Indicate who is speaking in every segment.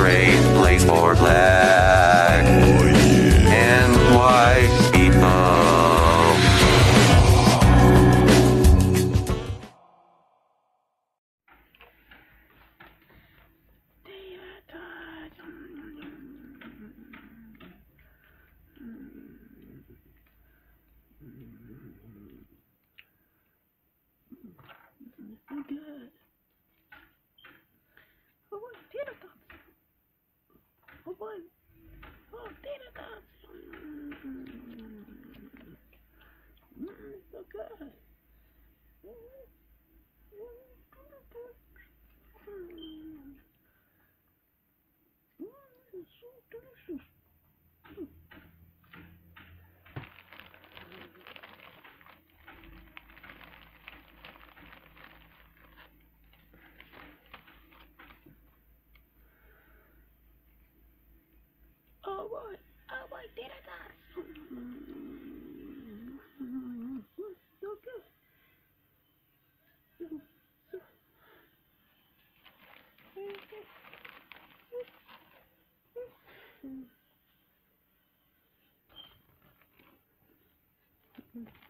Speaker 1: great place for play.
Speaker 2: for fun. Oh, data cops. Mm-hmm. voy, ah, voy, tírate. Mm-hmm.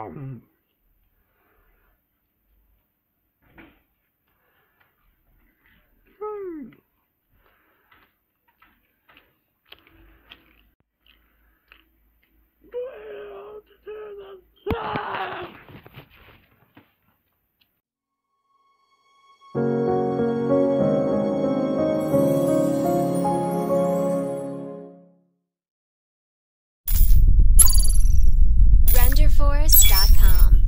Speaker 2: home mm.
Speaker 3: Rainforest.com.